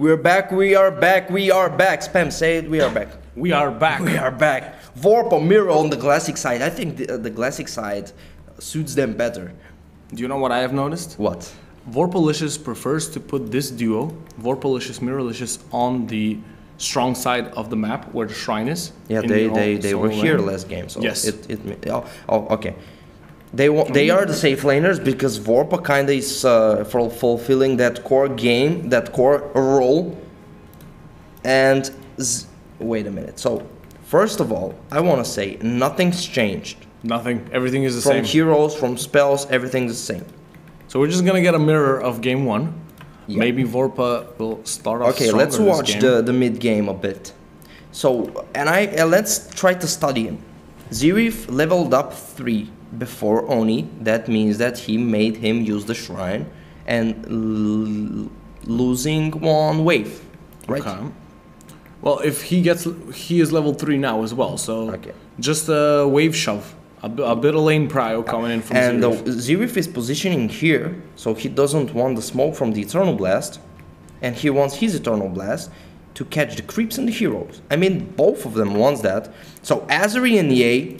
We're back, we are back, we are back. Spam, say it, we are back. We are back. We are back. Vorp or Miro on the classic side. I think the, uh, the classic side suits them better. Do you know what I have noticed? What? Vorpalicious prefers to put this duo, Vorpalicious, Miralicious, on the strong side of the map where the shrine is. Yeah, they, they, they were here last game, so Yes. it, it oh, oh okay. They they are the safe laners because Vorpa kinda is uh, for fulfilling that core game, that core role. And z- wait a minute. So first of all, I want to say nothing's changed Nothing. Everything is the from same. From heroes, from spells, everything's the same. So we're just gonna get a mirror of game one. Yeah. Maybe Vorpa will start off Okay, let's watch the, the mid game a bit. So, and I uh, let's try to study him. Zirif leveled up three before Oni. That means that he made him use the shrine and l- losing one wave, right? Okay. Well, if he gets, he is level three now as well. So Okay. just a wave shove, a, a bit of lane prio coming in from And uh, Zerif. Zirif is positioning here, so he doesn't want the smoke from the Eternal Blast, and he wants his Eternal Blast to catch the creeps and the heroes. I mean, both of them wants that. So Azuri and EA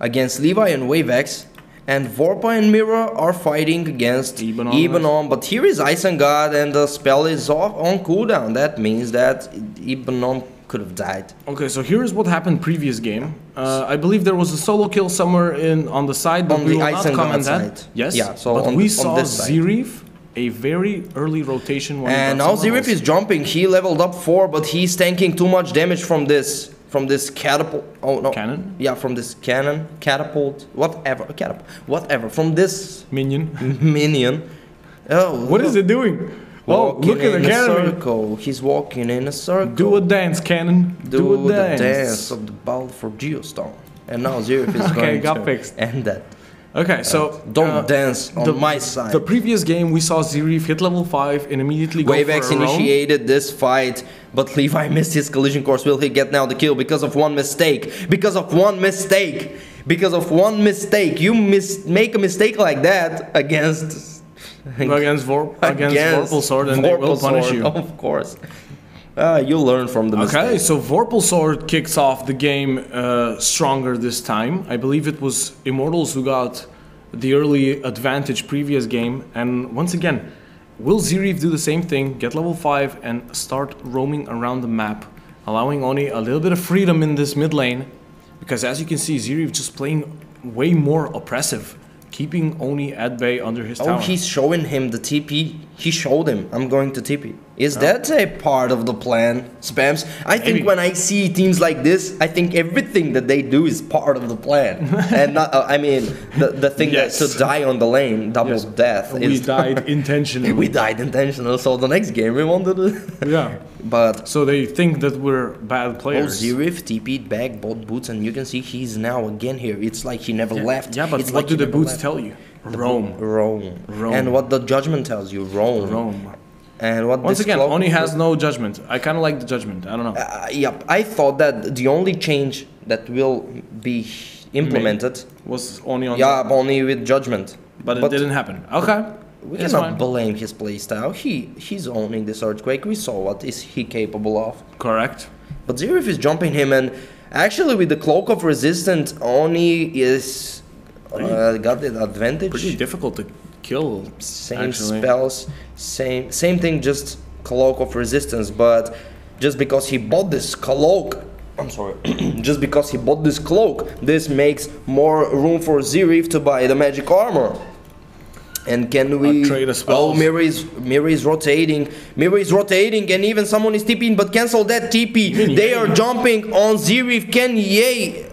against Levi and Wavex, and Vorpa and Mira are fighting against Ibanon. Ibanon. But here is Isengard, and the spell is off on cooldown. That means that Ibanon could have died. Okay, so here's what happened previous game. Uh, I believe there was a solo kill somewhere in on the side, but On we the will not comment that. Yes. Yeah, so but on we th- on saw. Zerif a very early rotation. And now Zerif is jumping. He leveled up four, but he's tanking too much damage from this from this catapult. Oh no, Cannon? Yeah, from this cannon, catapult, whatever, catapult, whatever. From this minion. minion. Oh, What is it doing? Oh, look at in the a cannon. circle. He's walking in a circle. Do a dance, cannon. Do, Do, a the dance. dance of the ball for Giostone. And now Zerif is Okay, going got to fixed. end that. Okay, so Don't uh, dance on the, my side. The previous game we saw Zerif hit level five and immediately go Wavex for a roam. initiated this fight, but Levi missed his collision course. Will he get now the kill because of one mistake? Because of one mistake. Because of one mistake. You mis- make a mistake like that against against Vorp against, Vorpal Sword and they will punish Sword, you. Of course. Uh, you learn from the Okay, so Vorpal Sword kicks off the game uh, stronger this time. I believe it was Immortals who got the early advantage previous game. And once again, will Zerif do the same thing, get level 5 and start roaming around the map, allowing Oni a little bit of freedom in this mid lane? Because as you can see, Zerif just playing way more oppressive, keeping Oni at bay under his Oh, tower. he's showing him the TP. He showed him, I'm going to TP. Is that a part of the plan, Spams? I think when I see teams like this, I think everything that they do is part of the plan. and not, uh, I mean, the, the thing Yes. that to die on the lane, double Yes. death. we died intentionally. we died intentional, so the next game we wanted to. yeah. but. So they think that we're bad Oh, players. Zerif TP'd back, bought boots, and you can see he's now again here. It's like he never left. Yeah, but it's what like do the boots left. tell you? Roam. Roam. Roam. And what the judgment tells you, Roam. Roam. And what Once this again, Oni has no judgment. I kind of like the judgment. I don't know. Uh, yep, I thought that the only change that will be implemented, Was Oni on yeah, only with judgment. but it didn't happen. Okay. We it's cannot fine. blame his playstyle. He he's owning this earthquake. We saw what is he capable of. Correct. But Zerif is jumping him, and actually with the cloak of resistance, Oni is uh, got the advantage. Pretty difficult to kill. same actually. spells, same same thing, just cloak of resistance. But just because he bought this cloak, I'm sorry, just because he bought this cloak, this makes more room for Zerif to buy the magic armor. And can we? trade oh. Mira is Mira is rotating. Mira is rotating, and even someone is TPing, but cancel that TP. They are jumping on Zerif. Can Ye?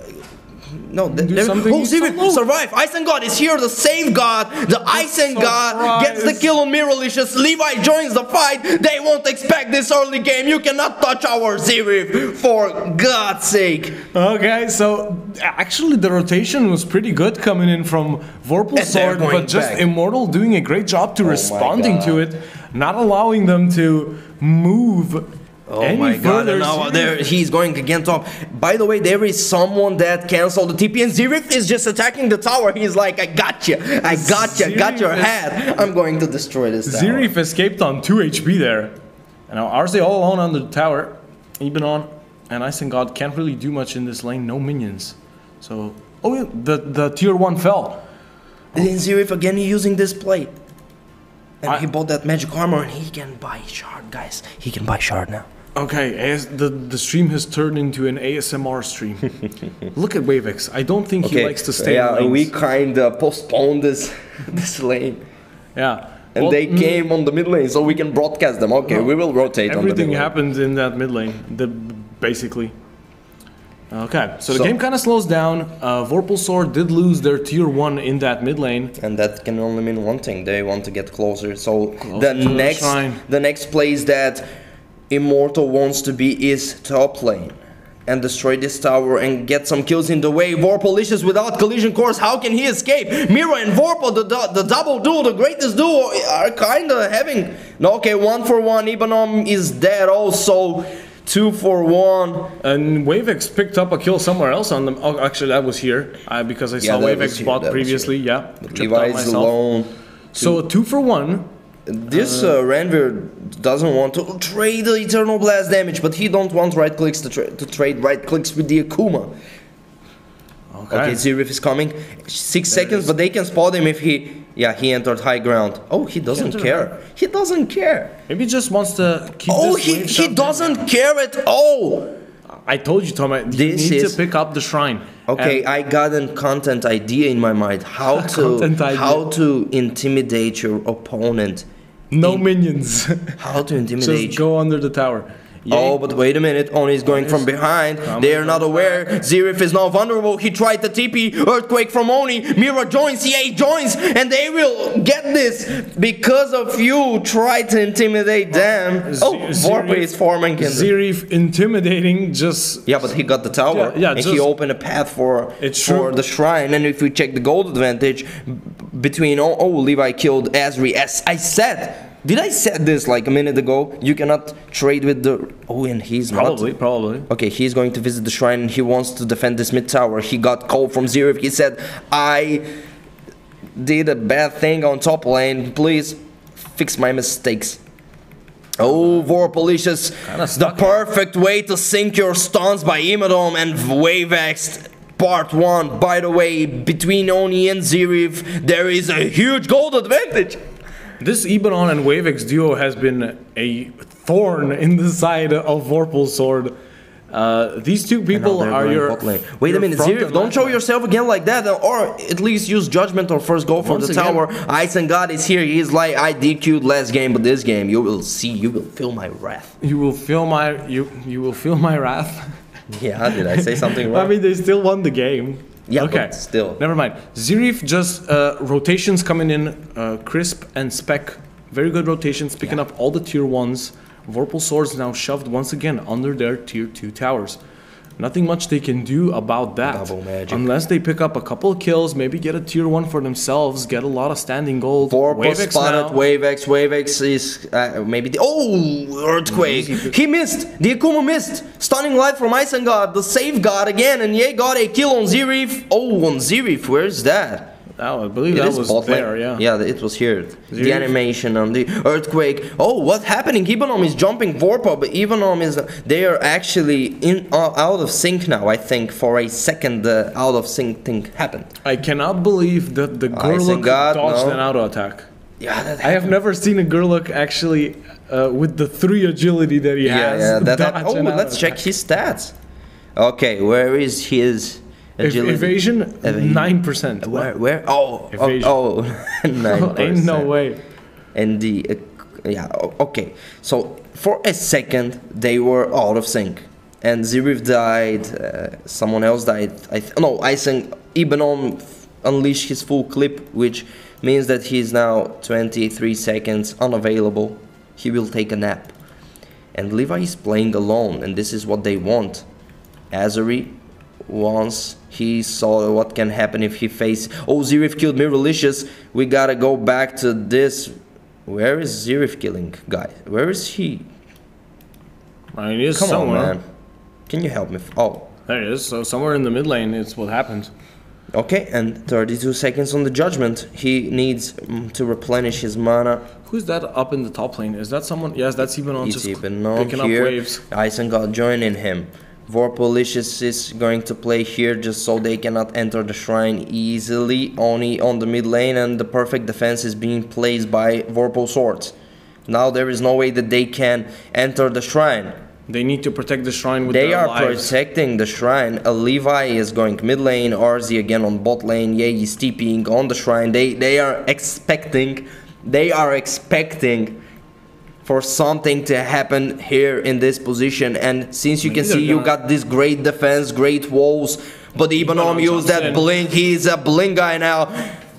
No, th- there- oh, he's Zerif so low. survive. Isengard is here, the save god. The Isengard gets the kill on Miralicious. Levi joins the fight. They won't expect this early game. You cannot touch our Zerif, for God's sake. Okay, so actually the rotation was pretty good coming in from Vorpal And Sword, but just back. Immortal doing a great job to oh my responding to it, not allowing them to move Oh any my god, and now there he's going again top. By the way, there is someone that canceled the TP, and Zerif is just attacking the tower. He's like, I got you, I got you, got your head. I'm going to destroy this tower. Zerif escaped on 2 HP there. And now Arze all alone on the tower. Ibanon and Isengard can't really do much in this lane. No minions. So oh yeah, the the tier one fell. Then Zerif again using this play. And I- he bought that magic armor and he can buy shard, guys. He can buy shard now. Okay, AS, the the stream has turned into an ASMR stream. Look at Wavex. I don't think he likes to stay. Yeah, we kinda postponed this this lane. yeah. And Well, they mm, came on the mid lane so we can broadcast them. Okay, we will rotate on the Everything happens in that mid lane, the, basically. Okay, so, the game kind of slows down. Uh, Vorpal Sword did lose their tier 1 in that mid lane. And that can only mean one thing: they want to get closer. So Closer the the next, shrine. the next place that Immortal wants to be his top lane, and destroy this tower and get some kills in the way. Vorpalicious without collision course, how can he escape? Mira and Vorpal, the, du- the double duo, the greatest duo, are kinda having. No, okay, one for one. Ibanom is dead also. Two for one. And Wavex picked up a kill somewhere else on them. Oh, actually, that was here uh, because I saw that was Wavex bot previously. Yeah, But tripped out Levi's alone. So two for one. This uh, Ranvir doesn't want to trade the Eternal Blast damage, but he don't want right clicks to, tra- to trade right clicks with the Akuma. Okay. Okay, Zerif is coming. Six seconds, but they can spot him if he... Yeah, he entered high ground. Oh, he doesn't entered care. He doesn't care. Maybe just wants to keep. Oh, he, he doesn't care at all. I told you, Tom. You This need is- to pick up the shrine. Okay, And I got a content idea in my mind. How to how to intimidate your opponent. No minions. How to intimidate just go under the tower. Oh, but wait a minute. Oni is going from behind. They are not aware. Zerif is now vulnerable. He tried the TP. Earthquake from Oni. Mira joins. EA joins. And they will get this because of you. Try to intimidate them. Oh, Vorpe is forming. in Zerif intimidating just Yeah, but he got the tower. Yeah, yeah, and he opened a path for, It's for the shrine. And if we check the gold advantage between. Oh, oh Levi killed Asri. As I said. Did I said this like a minute ago? You cannot trade with the. Oh, and he's not. probably, probably. Okay, he's going to visit the shrine and he wants to defend this mid tower. He got called from Zerif. He said, I did a bad thing on top lane. Please fix my mistakes. Oh, Vorpalicious. The perfect way to sync your stuns by Imadom and Wavex. Part 1. By the way, between Oni and Zerif, there is a huge gold advantage. This Ibanon and Wavex duo has been a thorn in the side of Vorpal's sword. Uh, these two people they're are going your. bot lane. Wait a minute, front don't show yourself again like that, or at least use judgment or first go for Once the again- tower. Isengard is here. He's like, I DQ'd last game, but this game, you will see, you will feel my wrath. You will feel my you you will feel my wrath. Yeah, did I say something wrong? I mean, they still won the game. Yeah, okay. still. Never mind. Zerif just uh, rotations coming in, uh, crisp and spec. Very good rotations, picking up all the tier ones. Vorpal swords now shoved once again under their tier two towers. Nothing much they can do about that. Unless they pick up a couple of kills, maybe get a tier one for themselves, get a lot of standing gold. Four Wavex spotted, now. Wavex, Wavex is uh, maybe the. Oh, Earthquake! He missed! The Akuma missed! Stunning light from Isengard, the save god again, and Ye got a kill on Zerif. Oh, on Zerif, where's that? Oh, I believe It that was bot there, yeah. Yeah, it was here. The animation on the earthquake. Oh, what's happening? Ibanom is jumping Vorpa, but Ibanom is. They are actually in uh, out of sync now. I think for a second, the out of sync thing happened. I cannot believe that the Gurluk God, dodged no. an auto attack. Yeah, that I have never seen a Gurluk actually uh, with the three agility that he Yeah, has. yeah. That, hap- oh, let's check his stats. Okay, where is his agility? evasion, nine percent. Where? Where? Oh, oh, Evasion. oh, nine Ain't no way. and the uh, yeah okay so for a second they were out of sync and Zerif died uh, someone else died I th- no I think Ibanon unleashed his full clip which means that he's now 23 seconds unavailable he will take a nap and Levi is playing alone and this is what they want Azari once he saw what can happen if he face oh Zerif killed Miralicious we gotta go back to this where is Zerif killing guy where is he I mean, he is come somewhere. on man can you help me oh There he is. So somewhere in the mid lane is what happened. Okay, and 32 seconds on the judgment. He needs mm, to replenish his mana. Who's that up in the top lane? Is that someone? Yes, that's even on It's just even on picking up here. waves. Isengard joining him. Vorpalicious is going to play here just so they cannot enter the shrine easily. Oni on the mid lane, and the perfect defense is being placed by Vorpal Swords. Now there is no way that they can enter the shrine. They need to protect the shrine with They their are protecting the shrine. A Levi is going mid lane, Arzi again on bot lane, Ye is TPing on the shrine. They they are expecting they are expecting for something to happen here in this position. And since you can see you got this great defense, great walls, but Ibanom used that in. blink. He's a blink guy now.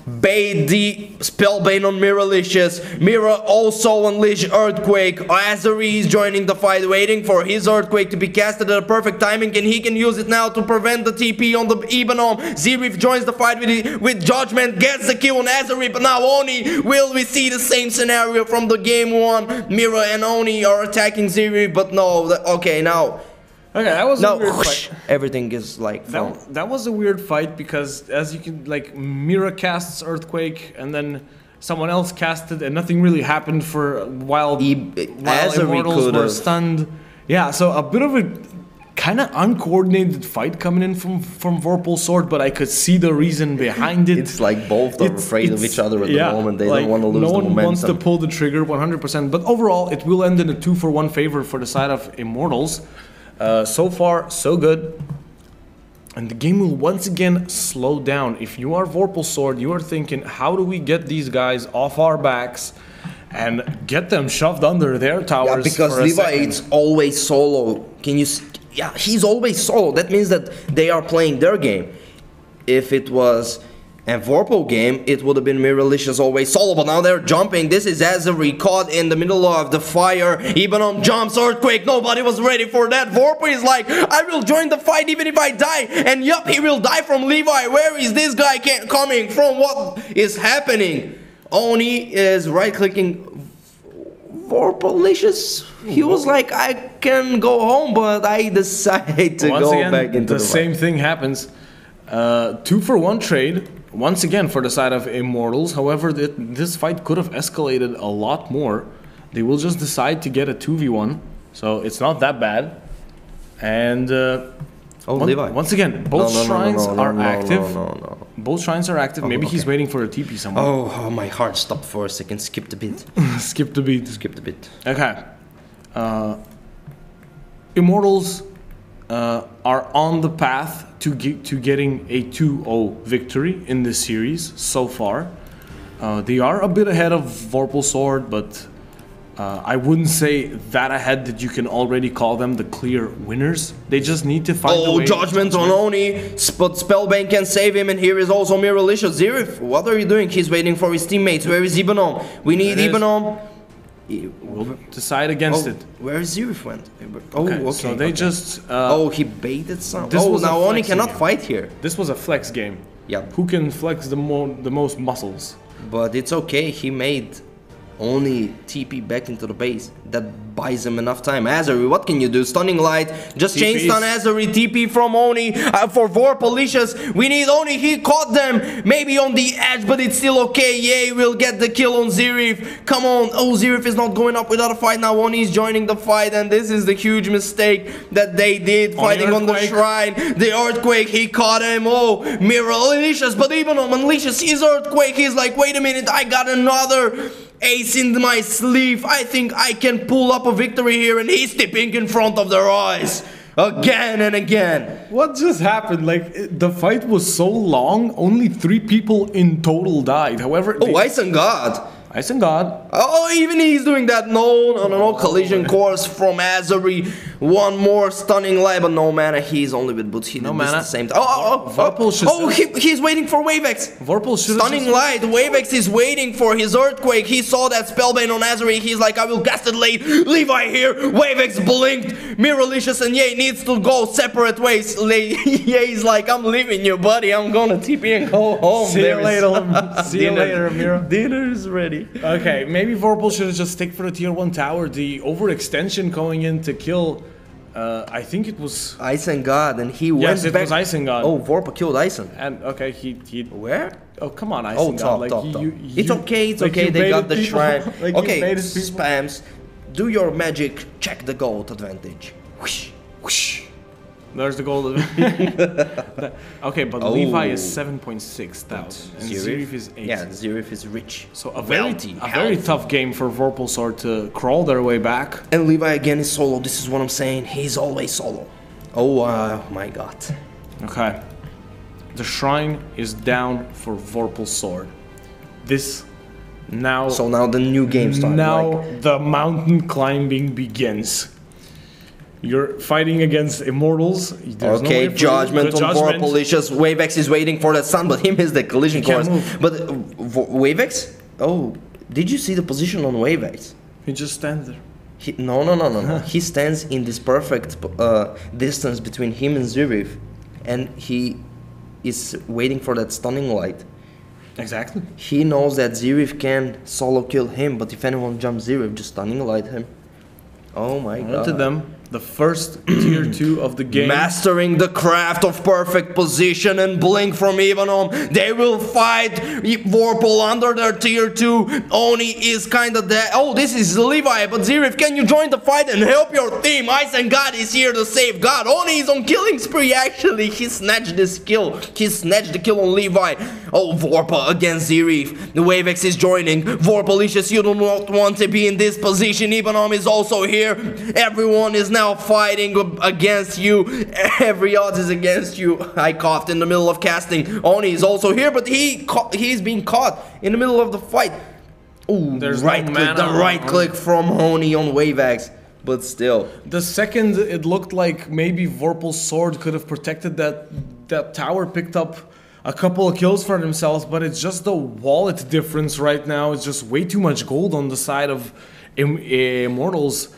The spellbane on Miralicious. Mira also unleash Earthquake. Azari is joining the fight, waiting for his Earthquake to be casted at a perfect timing, and he can use it now to prevent the TP on the Ibanom. Zerif joins the fight with, with Judgment, gets the kill on Azari, but now Oni. Will we see the same scenario from the game one? Mira and Oni are attacking Zerif, but no. the- Okay, now. Okay, that was a weird whoosh, fight. everything is like. That, that was a weird fight because as you can like Mira casts Earthquake and then someone else casted and nothing really happened for while E- while Immortals were stunned. Yeah, so a bit of a kind of uncoordinated fight coming in from from Vorpal Sword, but I could see the reason behind it. It's like both are It's- afraid of each other at yeah, the moment. They like, don't want to lose no the one momentum. wants to pull the trigger 100%. But overall, it will end in a two for one favor for the side of Immortals. Uh, so far, so good. And the game will once again slow down. If you are Vorpal Sword, you are thinking, how do we get these guys off our backs and get them shoved under their towers? Yeah, because Levi is always solo. Can you? Yeah, he's always solo. That means that they are playing their game. If it was a Vorpal game, it would have been Miralicious always solo. But now they're jumping. This is Azari caught in the middle of the fire. Ibanom jumps, earthquake. Nobody was ready for that. Vorpal is like, I will join the fight even if I die. And yup, he will die from Levi. Where is this guy coming from? What is happening? Oni is right clicking Vorpalicious. He was like, I can go home, but I decide to Once go again, back into the, the, same thing happens. Uh, two for one trade, once again for the side of Immortals. However, th- this fight could have escalated a lot more. They will just decide to get a 2v1, so it's not that bad. And uh, Oh, on- Levi. once again, both no, no, no, shrines no, are active. Both shrines are active. Maybe he's waiting for a TP somewhere. Oh, oh, my heart stopped for a second. Skipped a beat. Skip the beat. Skipped a beat. Okay. Uh, Immortals uh, are on the path to get, to getting a 2-0 victory in this series so far. Uh, they are a bit ahead of Vorpal Sword, but uh, I wouldn't say that ahead that you can already call them the clear winners. They just need to find a Oh, way. judgment on Oni. But Spellbane can save him, and here is also Miralicious. Zerif, what are you doing? He's waiting for his teammates. Where is Ibanom? We need There Ibanom. We'll decide against Oh, it. where is Zerif went? Oh, okay. Okay, so they okay. just. Uh, Oh, he baited some. This oh, was now Oni cannot game. fight here. This was a flex game. Yep. Who can flex the, mo- the most muscles? But it's okay, he made only TP back into the base. That buys him enough time. Azari, what can you do? Stunning light, just chain stun Azari, TP from Oni uh, for Vorpalicious. We need Oni, he caught them, maybe on the edge, but it's still okay. Yay, we'll get the kill on Zerif. Come on, oh, Zerif is not going up without a fight. Now Oni is joining the fight, and this is the huge mistake that they did fighting on the Earthquake. shrine. The earthquake, he caught him. Oh, Mirror unleashes, but even on unleashes his earthquake, he's like, wait a minute, I got another ace in my sleeve. I think I can pull up a victory here, and he's tipping in front of their eyes again and again. What just happened? Like the fight was so long, only three people in total died. However, Oh, Isengard. Isengard Oh, even he's doing that. No, no, no, no. Oh, Collision course from Azari. One more stunning light, but no mana. He's only with boots. He No mana. the same time. Oh, oh, oh, oh. Vorpal should- Oh, he, he's waiting for Wavex. Vorpal should Stunning light. Wavex is waiting for his earthquake. He saw that spellbane on Azari. He's like, I will cast it late. Levi here. Wavex blinked. Miralicious and Ye needs to go separate ways. Ye's like, I'm leaving you, buddy. I'm gonna TP and go home. See you There later. See you later, Mira. Dinner is ready. Okay, maybe Vorpal should have just stick for the tier one tower. The overextension going in to kill Uh, I think it was. Isengard, and he Yes, went it back. was Isengard. Oh, Vorpa killed Isen. And okay, he he. Where? Oh come on, Oh, top, like, top, you, top. you- it's okay, it's like, okay. They got the people, shrine. like, okay, spams. Do your magic. Check the gold advantage. Whoosh. Whoosh. There's the goal. okay, but Levi is Oh. 7.6 thousand, and is 8. Yeah, Zerif is rich. So a very, wealthy, a very tough game for Vorpal Sword to crawl their way back. And Levi again is solo. This is what I'm saying. He's always solo. Oh uh, my god. Okay. The shrine is down for Vorpal Sword. This now So now the new game starts. now like- the mountain climbing begins. You're fighting against immortals. There's okay, you- judgment on judgment- Vorpalicious. Wavex is waiting for that sun, but he missed the collision course. move. But uh, Wavex? Oh, did you see the position on Wavex? He just stands there. He, no, no, no, no, no. he stands in this perfect uh, distance between him and Zurif, and he is waiting for that stunning light. Exactly. He knows that Zirif can solo kill him, but if anyone jumps Zirif, just stunning light him. Oh my On god. to them. The first tier two of the game. Mastering the craft of perfect position and blink from Ivanom. They will fight Vorpal under their tier 2. Oni is kinda dead. Oh, this is Levi, but Zirif, can you join the fight and help your team? Ice and God is here to save God. Oni is on killing spree actually. He snatched this kill. He snatched the kill on Levi. Oh, Vorpa against Zirif. The Wavex is joining. Vorpalicious, you do not want to be in this position. Ivanom is also here. Everyone is now fighting against you. Every odds is against you. I coughed in the middle of casting. Oni is also here, but he he's being caught in the middle of the fight. Ooh, There's no right click, the right Oni. click from Oni on Wavex. But still, The second it looked like maybe Vorpal's sword could have protected that that tower, picked up a couple of kills for themselves, but it's just the wallet difference right now. It's just way too much gold on the side of Im- Immortals.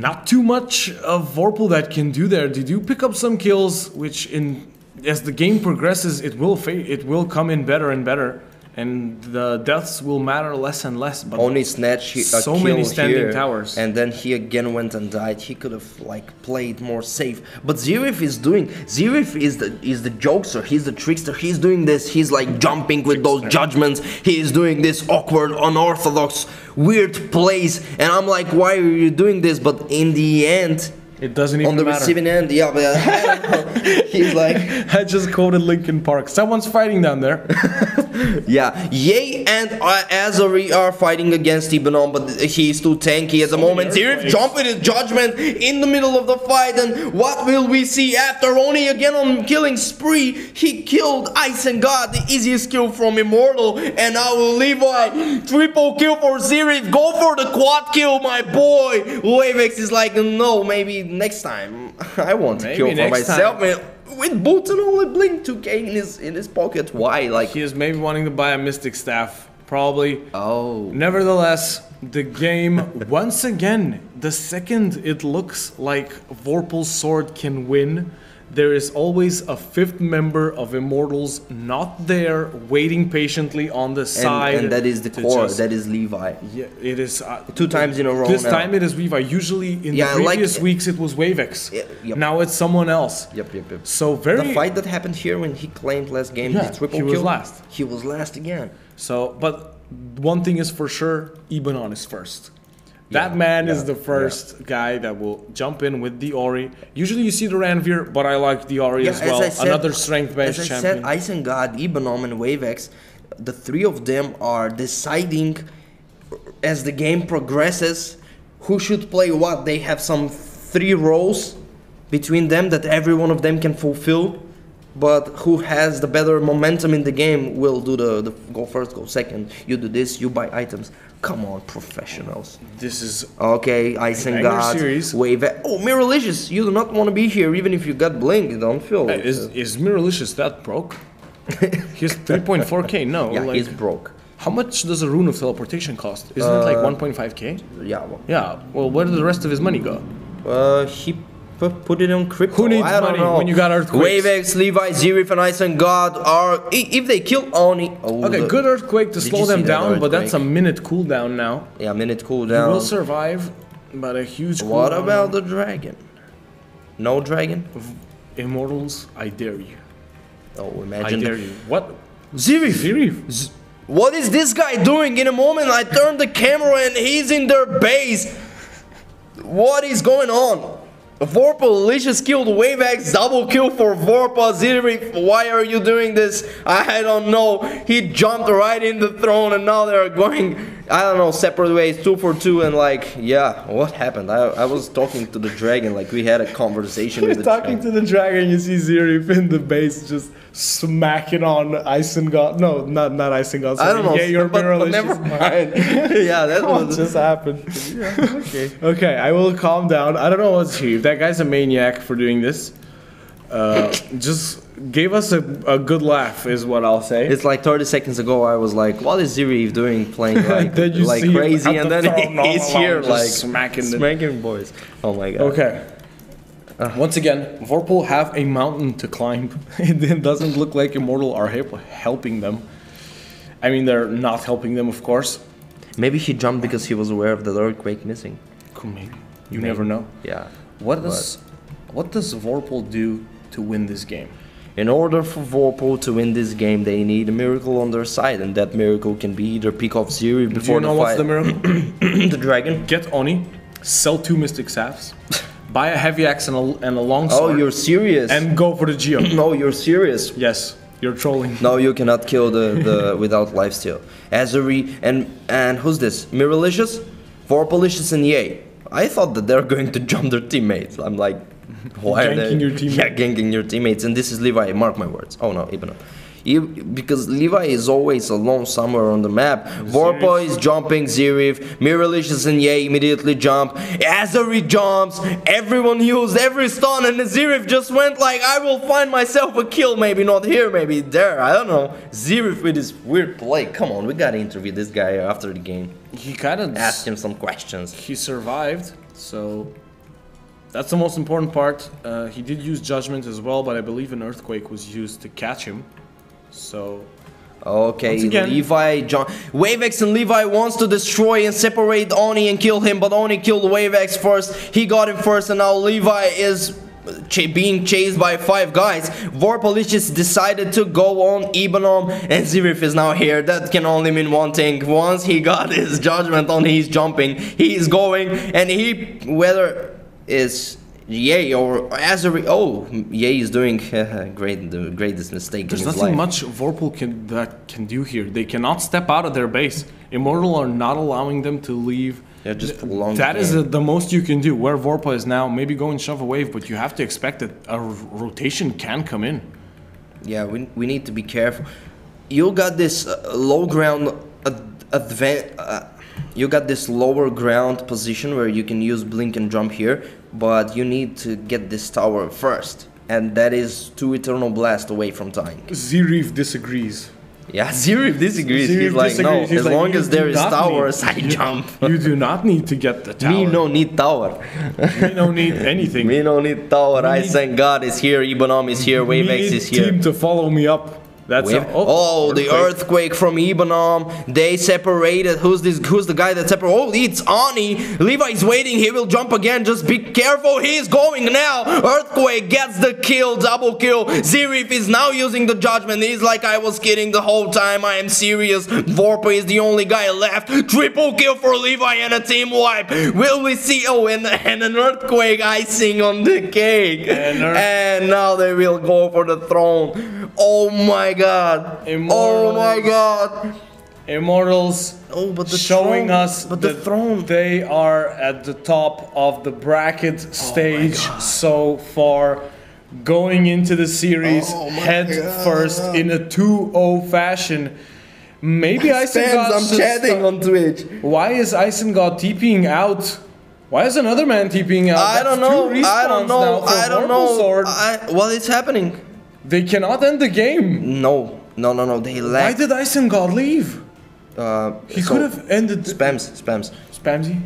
Not too much of Vorpal that can do there. They do pick up some kills, which in as the game progresses, it will it will come in better and better, and the deaths will matter less and less. But Oni snatched he- So many standing here, towers. and then he again went and died. He could have like played more safe. But Zirif is doing. Zirif is the is the jokester. He's the trickster. He's doing this. He's like jumping with those judgments. He is doing this awkward, unorthodox, weird plays. And I'm like, why are you doing this? But in the end, it doesn't even on the matter. receiving end, yeah, but he's like. I just quoted Linkin Park. Someone's fighting down there. Yeah, Ye and uh, Azari are fighting against Ibanon, but he's too tanky at the moment. many Zirif earthquakes. jump with his judgment in the middle of the fight, and what will we see after Oni again on killing spree? He killed Ice and God, the easiest kill from Immortal, and now Levi triple kill for Zirif. Go for the quad kill, my boy. Wavex is like, no, maybe next time. I want to Maybe kill for myself, time. With boots and only blink 2k in his in his pocket. Why? Like, He is maybe wanting to buy a Mystic Staff. Probably. oh. Nevertheless, the game, once again, the second it looks like Vorpal's sword can win, there is always a fifth member of Immortals not there, waiting patiently on the side. and that is the core. just- That is Levi. yeah, it is. Uh, Two times in a row This now. time it is Levi. Usually in Yeah, the like- previous weeks it was Wavex. Yeah, yep. Now it's someone else. Yep, yep, yep. So very. The fight that happened here when he claimed last game, Yeah, the triple he was kill. last. He was last again. So, but one thing is for sure, Ibanon is first. That Yeah, man is the first guy that will jump in with the Ori. Usually you see the Ranvir, but I like the Ori as well. Another strength-based as I champion. said, Isengard, Ibanom, and Wavex, the three of them are deciding as the game progresses who should play what. They have some three roles between them that every one of them can fulfill. But who has the better momentum in the game will do the, the go first, go second. You do this, you buy items. Come on, professionals. this is Okay, Banger Isengard, series. Wave. Oh, Miralicious, you do not want to be here even if you got blink. Don't feel it. is is Miralicious that broke? He's 3.4k. No, yeah, like he's broke. how much does a rune of teleportation cost? Isn't it like Uh, 1.5k? Yeah, well, Yeah. Well, where did the rest of his money go? uh, he put it on crypto. Who needs I don't money know. when you got earthquakes? Wavex, Levi, Zerif, and Isengard are. If they kill Oni. Oh, Okay, the- good earthquake to Did slow them see that down, but that's a minute cooldown now. Yeah, a minute He cooldown. will survive, but a huge. What cooldown. about the dragon? No dragon? Immortals, I dare you. Oh, imagine. I dare you. What? Zirif! Zirif. What is this guy doing? In a moment, I turn the camera and he's in their base. What is going on? Vorpa Alicious killed Wavex, double kill for Vorpa Zirif. Why are you doing this? I don't know. He jumped right in the throne and now they're going, I don't know, separate ways, two for two. And like, yeah, what happened? I, I was talking to the dragon, like we had a conversation You're with the talking to the dragon, you see Zirif in the base just smacking on Isengard. No, not not Isengard. I don't know, Yeah, your but, but is never mind. yeah, that was just happened? okay. Okay, I will calm down. I don't know what's here. That guy's a maniac for doing this. Uh, just gave us a, a good laugh, is what I'll say. It's like 30 seconds ago, I was like, what is Zirif doing playing like, like crazy? And the then he's here like smacking the- smacking boys. Oh my god. Okay. Once again, Vorpal have a mountain to climb. it doesn't look like Immortal are help- helping them. I mean, they're not helping them, of course. Maybe he jumped because he was aware of the earthquake missing. Cool, maybe. You Maybe. never know. Yeah. What does what does Vorpal do to win this game? In order for Vorpal to win this game, they need a miracle on their side, and that miracle can be either pick off Zirif Do before you know the what's the miracle? the dragon. Get Oni, sell two Mystic Staffs, buy a heavy axe and a, and a long Oh, you're serious? and go for the Geo. no, you're serious. yes, you're trolling. No, you cannot kill the, the without lifesteal. Azuri and and who's this? Miralicious, Vorpalicious and Yay. I thought that they're going to jump their teammates. I'm like, why are they? Your. Yeah, ganking your teammates. And this is Levi. Mark my words. Oh no, Ibanov. Because Levi is always alone somewhere on the map. Vorpa is jumping Zirif, Miralicious and Ye immediately jump. Azari jumps, everyone used every stun, and Zirif just went like, I will find myself a kill, maybe not here, maybe there, I don't know. Zirif with his weird play. Come on, we gotta interview this guy after the game. He kind of Ask him some questions. he survived, so that's the most important part. Uh, he did use judgment as well, but I believe an earthquake was used to catch him. So Okay, Levi, John, Wavex and Levi wants to destroy and separate Oni and kill him, but Oni killed Wavex first. He got him first, and now Levi is ch- being chased by five guys. Vorpalicious decided to go on Ibanom, and Zirif is now here. That can only mean one thing. Once he got his judgment on, he's jumping. he's going, and he whether is. Yay or Azari. Oh, Yay is doing great, the greatest mistake there's nothing life. much Vorpal can that can do here. They cannot step out of their base. Immortal are not allowing them to leave. They're just prolonging That is game. the, most you can do. Where Vorpa is now, maybe go and shove a wave, but you have to expect that a r- rotation can come in. Yeah, we, we need to be careful. You got this uh, low ground ad- advan- uh, you got this lower ground position where you can use blink and jump here, but you need to get this tower first, and that is two eternal blast away from dying. Zirif disagrees. Yeah, Zirif disagrees. He's like, disagrees. no, He's as like, long as there is towers, need- I jump. You do not need to get the tower. Me no need tower. We don't need anything. Me no need tower. I need- thank God is here. Ibanom is here. Wavex is here. team to follow me up. That's Wave- a- oh, the earthquake. earthquake from Ibanom. They separated. Who's this? Who's the guy that separated? Oh, it's Ani. Levi's waiting. He will jump again. Just be careful. He's going now. Earthquake gets the kill. Double kill. Zirif is now using the judgment. He's like, I was kidding the whole time. I am serious. Vorpa is the only guy left. Triple kill for Levi and a team wipe. Will we see? Oh, and, and an earthquake icing on the cake. And and now they will go for the throne. Oh my god. Oh my god. Immortals Oh, but the showing throne, us but the that throne. they are at the top of the bracket oh stage so far going into the series Oh head God. first in a 2-0 fashion maybe Isengard I'm chatting on Twitch. why is Isengard TPing out why is another man TPing out I That's don't know. I don't know. I don't know. I, what is happening? They cannot end the game No, no, no, no. They left. why did Isengard leave uh, he so- could have ended spams, spams. Spamsy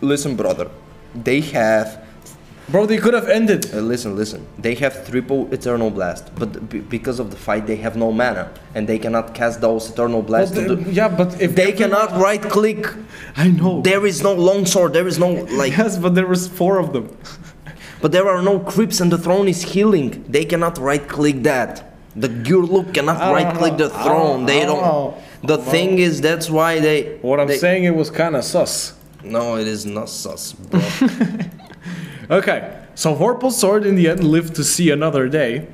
Listen, brother. They have. bro they could have ended Uh, listen, listen. They have triple eternal blast, but b- because of the fight, they have no mana, and they cannot cast those eternal Well, blasts. they- yeah, but if they cannot right click. I know. There is no long sword. There is no like. yes, but there was four of them. But there are no creeps and the throne is healing. They cannot right click that. The Gurluk cannot right click the know. I throne. don't- They don't don't. know. The thing is, that's why they. What I'm they- saying, it was kind of sus. No, it is not sus, bro. Okay, so Vorpal's sword in the end lived to see another day.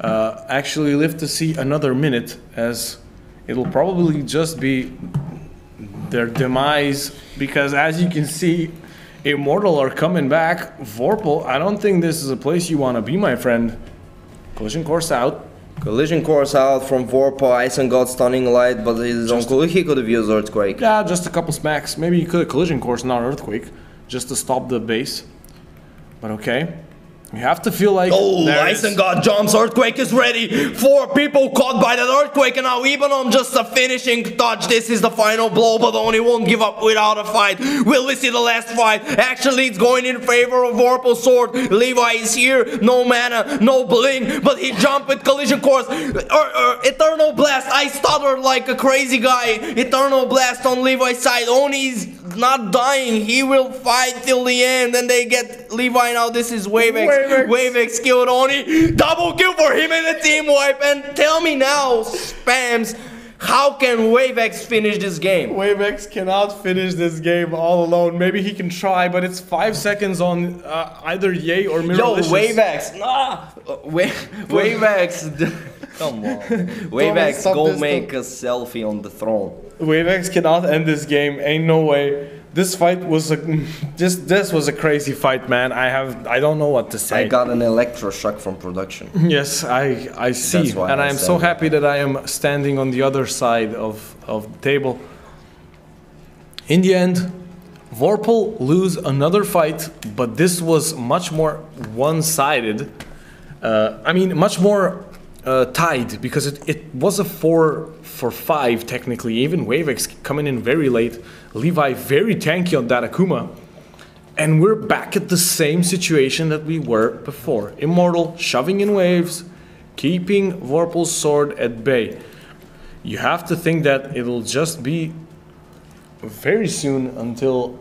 Uh, actually, lived to see another minute, as it'll probably just be their demise. Because as you can see, Immortal are coming back. Vorpal, I don't think this is a place you want to be, my friend. Collision course out. Collision course out from Vorpal, Ice and God stunning light, but his cool. He could have used Earthquake. Yeah, just a couple smacks. Maybe you could have collision course, not earthquake, just to stop the base. But okay, you have to feel like. Oh, there Ice and God jumps. Earthquake is ready. Four people caught by that earthquake, and now Ibanon just a finishing touch. This is the final blow, but Oni won't give up without a fight. Will we see the last fight? Actually, it's going in favor of Vorpal Sword. Levi is here. No mana, no bling, but he jumped with collision course. Er, er, Eternal Blast. I stuttered like a crazy guy. Eternal Blast on Levi's side. Oni's not dying. He will fight till the end, and they get Levi now. This is Wavex. Wavex. Wavex killed Oni. Double kill for him and the team wipe. And tell me now, spams, how can Wavex finish this game? Wavex cannot finish this game all alone. Maybe he can try, but it's five seconds on uh, either Yay or Yo, Miralicious. Wavex, nah, Wa- Wavex, come on, Wavex, go make a selfie on the throne. Wavex cannot end this game. Ain't no way. This fight was a just this was a crazy fight, man. I have I don't know what to say. I got an electroshock from production. Yes, I I see, and I am so happy that I am standing on the other side of of the table. In the end, Vorpal lose another fight, but this was much more one-sided. Uh, I mean, much more uh, tied because it, it was a four for five technically. Even Wavex coming in very late, Levi very tanky on that Akuma. And we're back at the same situation that we were before. Immortal shoving in waves, keeping Vorpal's sword at bay. You have to think that it'll just be very soon until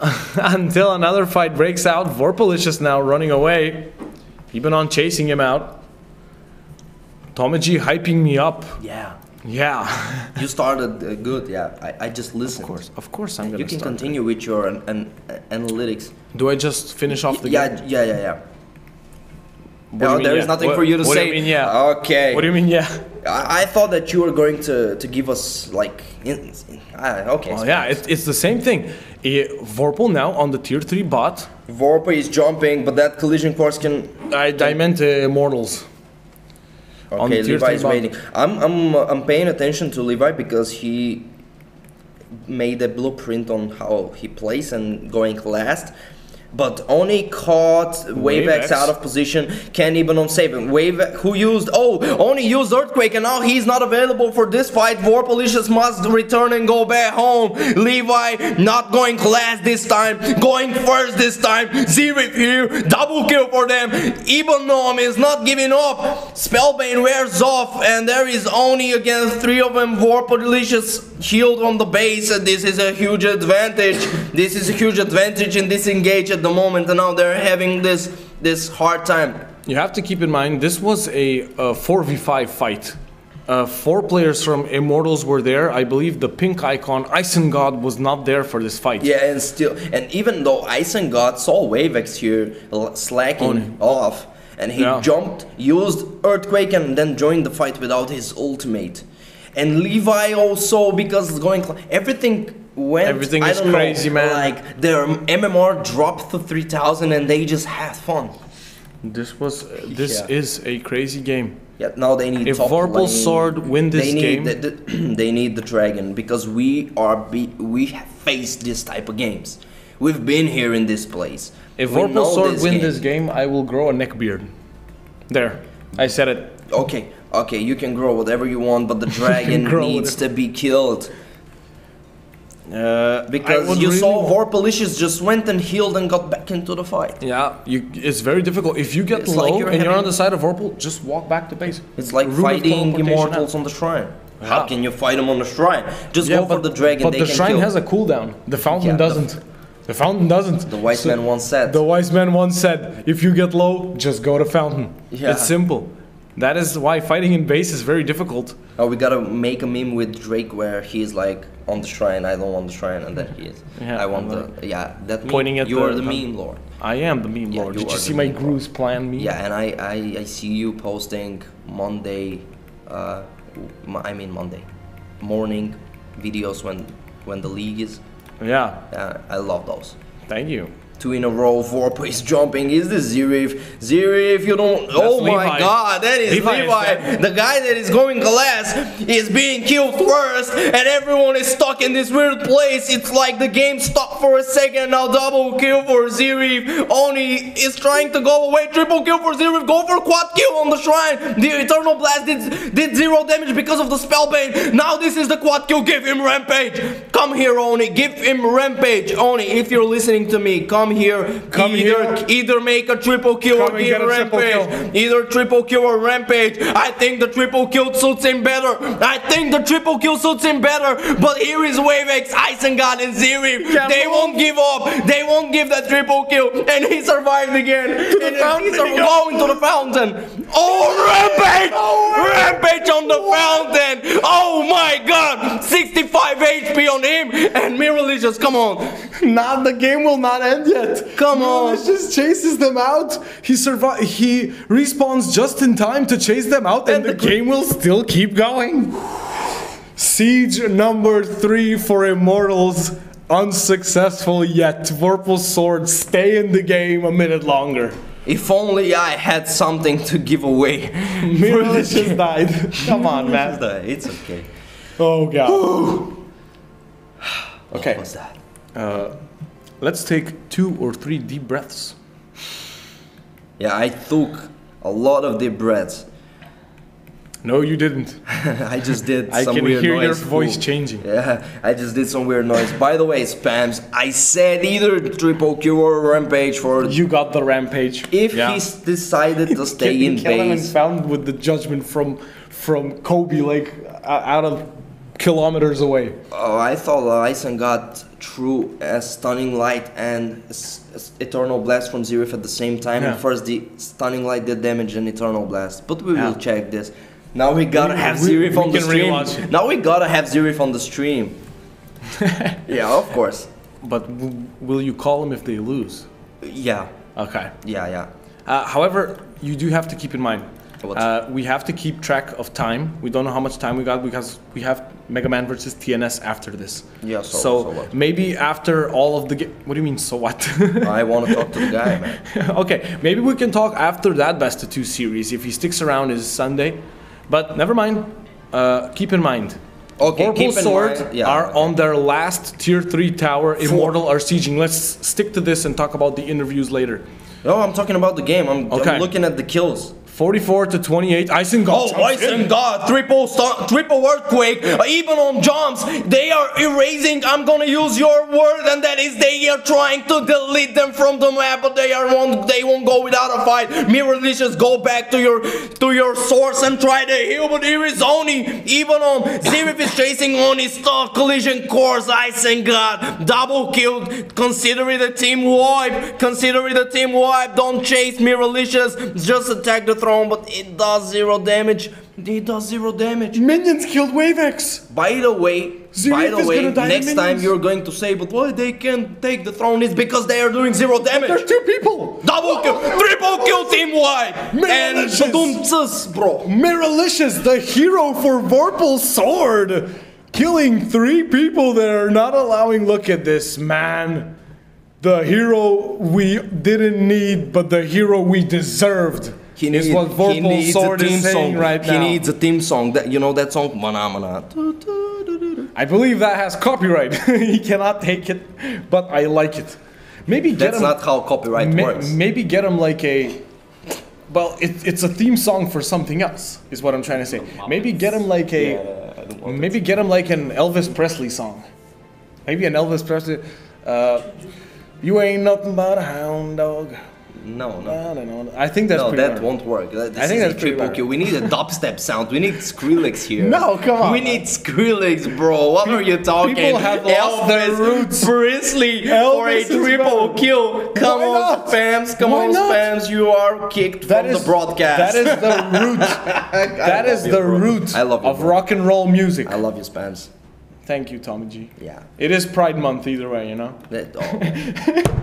until another fight breaks out. Vorpal is just now running away. Even on chasing him out. Tomaji hyping me up. Yeah, Yeah. you started uh, good. Yeah, I, I just listened. Of course, of course I'm gonna You can continue with your an, an, uh, analytics. Do I just finish off the yeah, game? yeah, yeah, yeah. What No, mean, there is yeah? nothing What- for you to what do you mean, yeah? Okay. What do you mean, yeah? I, I thought that you were going to, to give us like, in, in- ah, okay. Well, yeah, it, it's the same thing. Eh, Vorpal now on the tier 3 bot. Vorpa is jumping, but that collision course can. I, I meant uh, Immortals. Okay, Levi is waiting. I'm I'm uh, I'm paying attention to Levi because he made a blueprint on how he plays and going last. But only caught Wavex out of position, can't even on save him. Wave who used oh only used Earthquake and now he's not available for this fight. Vorpalicious must return and go back home. Levi not going last this time, going first this time. Zerif here, double kill for them. Ibanom is not giving up. Spellbane wears off, and there is only against three of them. Vorpalicious shield on the base, and this is a huge advantage. This is a huge advantage in disengage at the moment, and now they're having this this hard time. You have to keep in mind this was a, a 4v5 fight. Uh, four players from Immortals were there. I believe the pink icon, Isengod, was not there for this fight. Yeah, and still, and even though Isengard saw Wavex here slacking off, and he Yeah. jumped, used Earthquake, and then joined the fight without his ultimate. And Levi also because going everything went. Everything is don't know, crazy, man. Like their MMR dropped to three thousand, and they just had fun. This was uh, this Yeah. is a crazy game. Yeah, now they need. If lane. sword win this they need game- The, the- they need the dragon because we are be, we have faced this type of games. We've been here in this place. If Vorpal Sword this win game. this game, I will grow a neck beard. There, I said it. Okay, okay, you can grow whatever you want, but the dragon grow needs to be killed. Uh, Because you really saw wa- Vorpalicious just went and healed and got back into the fight. Yeah, you, it's very difficult. If you get It's low like you're and you're on the side of Vorpal, just walk back to base. It's like Rune fighting immortals on the shrine. Yeah. How can you fight them on the shrine? Just Yeah, go for but, the dragon. but they the can shrine kill. has a cooldown. The fountain Yeah, doesn't. The fountain doesn't. The wise So- man once said. The wise man once said, if you get low, just go to fountain. Yeah. It's simple. That is why fighting in base is very difficult. Oh, we gotta make a meme with Drake where he's like on the shrine. I don't want the shrine, and then he is. Yeah, I want the yeah. That meme, Pointing at you the- are the meme lord. I am the meme Yeah, lord. you Did you see my. Gru's plan meme? Yeah, and I I, I see you posting Monday, uh, I mean Monday, morning videos when when the league is. Yeah. Uh, I love those. Thank you. Two in a row, four place jumping. Is this Zirif? Zirif, you don't. oh my god, that is Levi Levi. is the guy that is going glass is being killed first, and everyone is stuck in this weird place. It's like the game stopped for a second. Now double kill for Zirif. Oni is trying to go away. Triple kill for Zirif. Go for quad kill on the shrine. The Eternal Blast did, did zero damage because of the spellbane. Now this is the quad kill. Give him rampage. Come here, Oni. Give him rampage. Oni, if you're listening to me, come here. Come either, here. Either make a triple kill Come or give a triple rampage. Either triple kill or rampage. I think the triple kill suits him better. I think the triple kill suits him better. But here is Wavex, Isengard, and Ziri. They won't give up. They won't give that triple kill. And he survived again. the and fountain he's he going to the fountain. Oh, rampage! Oh, rampage on the fountain. Oh my god. 65 HP on him. And Miralicious, come on. Not the game will not end yet. Come on. Milovic just chases them out. He survive. He respawns just in time to chase them out, and, And the, the- game will still keep going. Siege number three for Immortals. Unsuccessful yet. Vorpal's sword stay in the game a minute longer. If only I had something to give away. Milovic just died. Come on, man. It's okay. Oh god. Okay. What was that? Uh, let's take two or three deep breaths. Yeah, I took a lot of deep breaths. No, you didn't. I just did I some weird noise. I can hear your voice Ooh. changing. Yeah, I just did some weird noise. By the way, spams, I said either triple Q or rampage for You got the rampage. if Yeah. he's decided to stay in kill him and found with the judgment from from Kobe, like uh, out of kilometers away. Oh, I thought Lyson got through a stunning light and eternal blast from Zerif at the same time. Yeah. And first the stunning light did damage and eternal blast. But we Yeah. will check this. Now we gotta We- have Zerif on the stream. Now we gotta have Zerif on the stream. yeah, of course. But w- will you call them if they lose? Yeah, Okay. yeah, yeah. Uh, however, you do have to keep in mind. Uh, we have to keep track of time. We don't know how much time we got because we have Mega Man versus TNS after this. Yeah, so- so what? maybe after all of the ga- what do you mean? So what? I want to talk to the guy, man. okay, maybe we can talk after that best of two series if he sticks around is Sunday. But never mind. Uh, keep in mind. Okay, in Sword mind- yeah, are okay. on their last tier three tower. Immortal are sieging. Let's stick to this and talk about the interviews later. No, I'm talking about the game. I'm, Okay. I'm looking at the kills. 44 to 28. Isengard. Oh. God! Triple stun, triple earthquake. Uh, even on jumps, they are erasing. I'm gonna use your word, and that is they are trying to delete them from the map, but they are won't. They won't go without a fight. Miralicious, go back to your to your source and try to heal. But here is Oni. Even on Zerif is chasing Oni. Stop collision course. Isengard double killed. Consider it a team wipe. Consider it a team wipe. Don't chase Miralicious. Just attack the throne, but it does zero damage. It does zero damage. Minions killed Wavex. By the way, Zerif by the is way, gonna die to next time you're going to say, but why they can't take the throne? It's because they are doing zero damage. There's two people. Double kill, triple kill, team wide, and badumtsus, bro. Miralicious, the hero for Vorpal's sword, killing three people that are not allowing. Look at this man. The hero we didn't need, but the hero we deserved. He needs, what he needs sword a team is song. right he now. needs a team song. That you know that song, mana mana. I believe that has copyright. he cannot take it, but I like it. Maybe get That's him. not how copyright ma- works. maybe get him like a. Well, it, it's a theme song for something else, is what I'm trying to say. Maybe get him like a. maybe get him like an Elvis Presley song. Maybe an Elvis Presley. Uh, you ain't nothing but a hound dog. No, no. No, no, no. I think that's no, that rare. won't work. This I think is a that's triple kill. We need a dubstep sound. We need Skrillex here. No, come on. We need Skrillex, bro. What are you talking? people have lost their roots. Presley for a triple better. kill. Come Why on, not? spams. Come Why on, not? spams. You are kicked That from is the broadcast. That is the root. that is the bro. root I love you, of bro. rock and roll music. I love you, spams. Thank you, Tommy G. Yeah. It is Pride Month either way, you know. That, oh.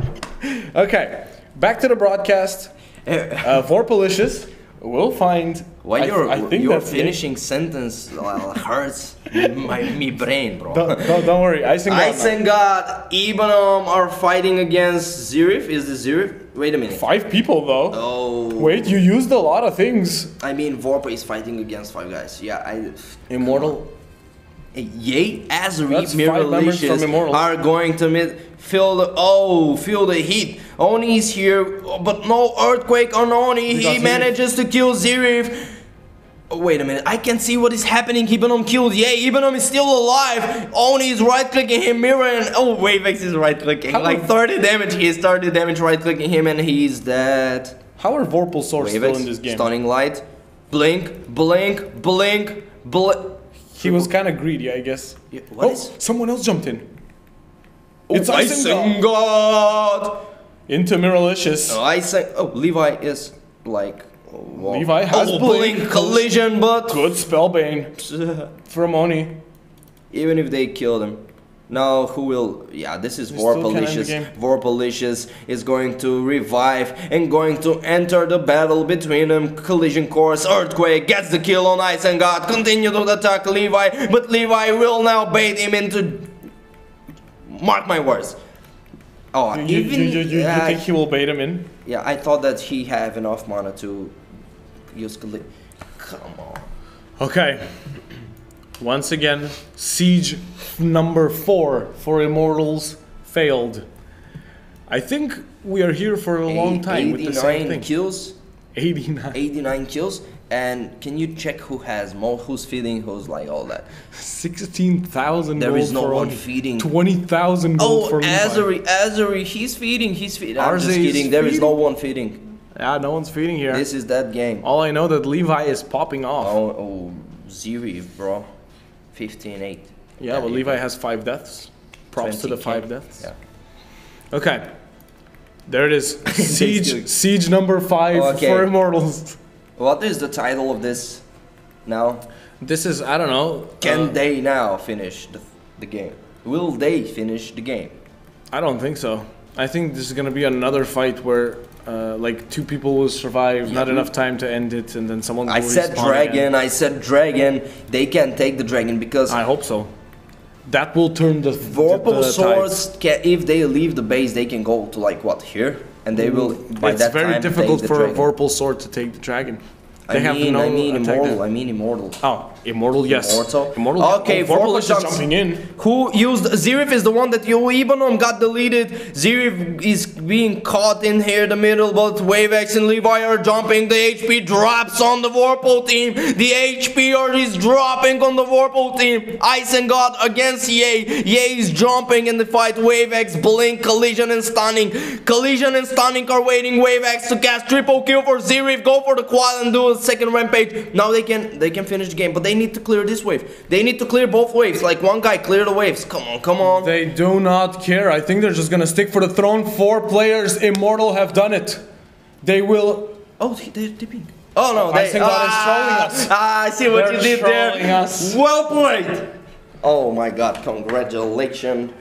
Okay, back to the broadcast. Uh, Vorpalicious will find. Why your I think your that's it. finishing sentence hurts my me brain, bro. Don't, don't, don't worry, man. Isengard, Ibanom are fighting against Zirif. Is this Zirif? Wait a minute. Five people though. Oh. Wait, you used a lot of things. I mean, Vorpa is fighting against five guys. Yeah, I. Immortal. Yay, Azuri, That's five members Miralicious are going to mid. Feel the oh, feel the heat. Oni's here, but no earthquake on Oni. He manages to kill Zirif. Oh, wait a minute, I can see what is happening. Ibanom killed. Yeah, Ibanom is still alive. Oni is right clicking him, Mirror, and oh, Wavex is right clicking. How- Like 30 damage. He is 30 damage right clicking him, and he's dead. How are Vorpal swords still in this game? stunning light. Blink, blink, blink, blink. He was kind of greedy, I guess. Yeah, what oh, is- someone else jumped in. Oh, It's Isengard. God. Into Miralicious. Oh, Iseng. Oh, Levi is like. wow. Levi has oh, blink. blink collision, but Good spellbane from Oni. even if they kill him. Now who will? Yeah, this is He's still kinda Vorpalicious. Vorpalicious is going to revive and going to enter the battle between them. Collision course, Earthquake gets the kill on Isengard. Continue to attack Levi, but Levi will now bait him into. Mark my words. Oh, You, you, even you, you, you yeah, think he will bait him in? yeah, I thought that he have enough mana to use Colli- Come on. Okay. Once again, siege number four for Immortals failed. I think we are here for a long time with the same 89 thing. kills. 89. 89 kills. And can you check who has more, who's feeding, who's like all that? 16,000 There gold is no for one feeding. 20,000 gold Oh, for Levi. Azuri, Azuri, he's feeding, he's feeding. I'm Arze just kidding. There is no one feeding. Yeah, no one's feeding here. This is that game. All I know that Levi is popping off. Oh, oh, Ziri, bro. 15 8. yeah, you Levi has five deaths. Props to the 20K. five deaths. Yeah. Okay. There it is. Siege siege number five Okay. for Immortals. What is the title of this now? This is I don't know. Can uh, they now finish the, the game? Will they finish the game? I don't think so. I think this is gonna be another fight where uh, like two people will survive, not enough time to end it, and then someone. I said dragon. I said dragon. They can take the dragon because I hope so. That will turn the Vorpal swords, can, if they leave the base, they can go to like what here, and they will. By It's that very time, difficult for a. Vorpal sword to take the dragon. I They have mean, no I mean immortal. I mean immortal. Oh, immortal, yes. Immortal? Immortal. Okay, Vorpal is just jumping in. Who used Zirif is the one that you Ibanom got deleted. Zirif is being caught in here the middle, but Wavex and Levi are jumping. The HP drops on the Vorpal team. The HP are is dropping on the Vorpal team. Isengard against Ye. Ye is jumping in the fight. Wavex, Blink, Collision and Stunning. Collision and Stunning are waiting. Wavex to cast triple kill for Zirif. Go for the quad and do a second rampage. Now they can they can finish the game, but they need to clear this wave. They need to clear both waves. Like one guy clear the waves. Come on, come on. They do not care. I think they're just gonna stick for the throne. Four players, immortal, have done it. They will. Oh, they- they're dipping. Oh no, they. Isengard is trolling us. Ah, I see what They're you did there. us. Well played. Oh my God! Congratulations